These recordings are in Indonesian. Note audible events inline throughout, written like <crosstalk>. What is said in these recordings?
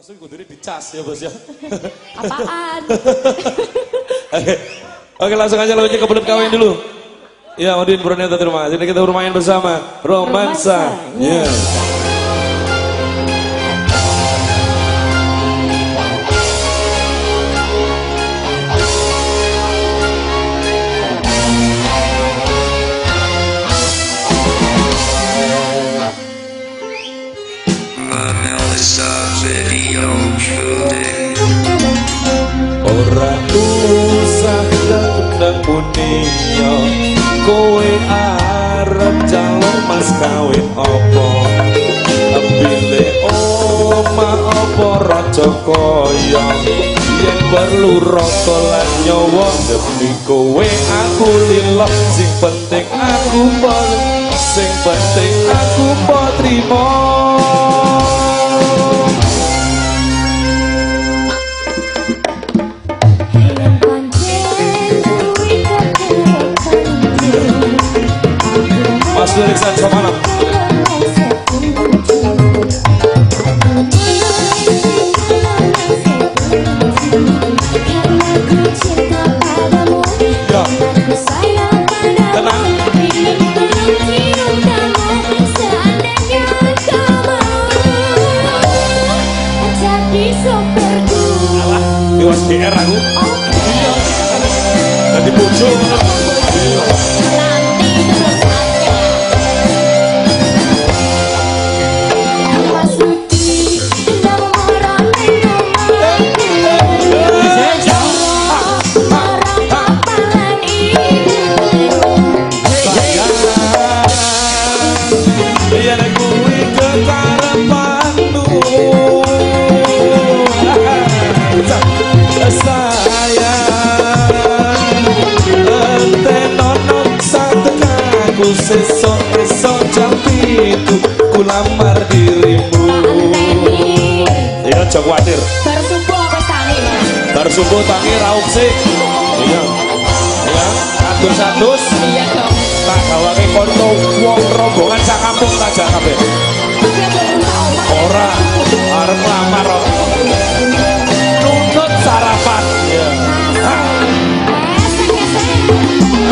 langsung kudune dicas ya bos ya. <laughs> Apaan? <laughs> Oke. Oke langsung aja lagunya kebelet kawin dulu. Ya, Odin Bruneta terima. Jadi kita bermain bersama Romansa. Romansa, Ya. Punia kowe arep calon mas kawin opo Bile oma opo raja kaya? Yen perlu rata lan nyawa demi kowe? Aku lilo sing penting aku pol sing penting aku po GR aku. Iya Sesok esok jam itu Ku lamar dirimu Iya jangan khawatir Baru subuh apa mas? Baru subuh tangi rauk sih Iya Iya Adus-adus Iya dong tak gawake konco wong rombongan sak kampung tak jak kabeh. Mas Ora arep nglamar kok. Nuntut sarapan. Ya.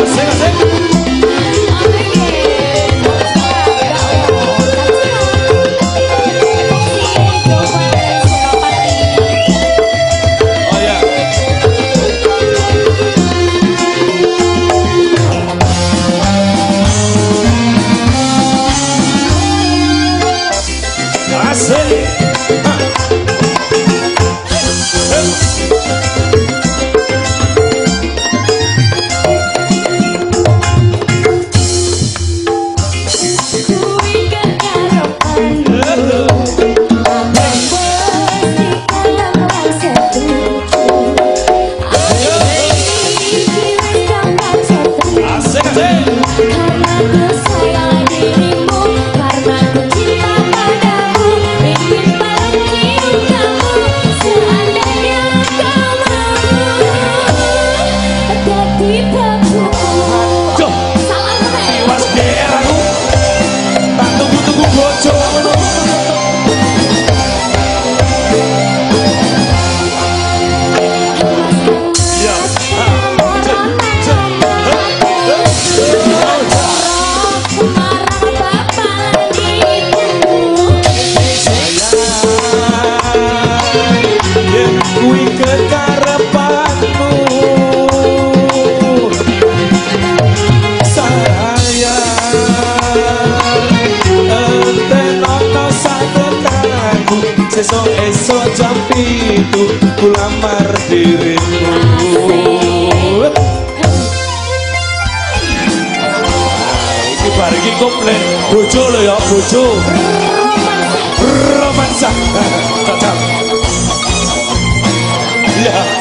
Esek Asik asik. Itu Ku dirimu. Iki bar iki komplain Bojo lo ya bojo. Romansa. <laughs> Cocok. Ya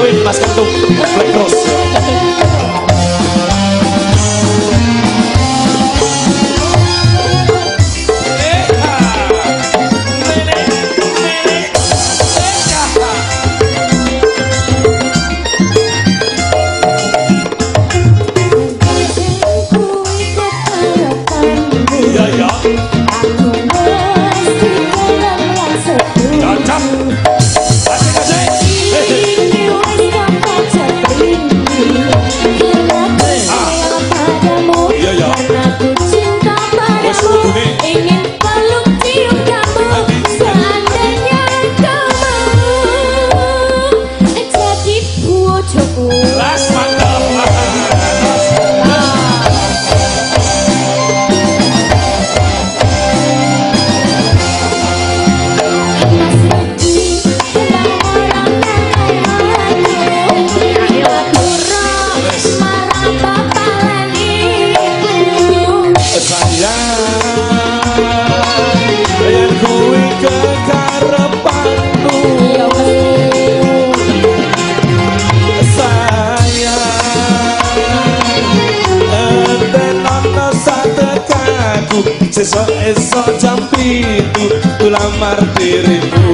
kebelet kawin mas kentung sesok esok jam pintu tulang martiriku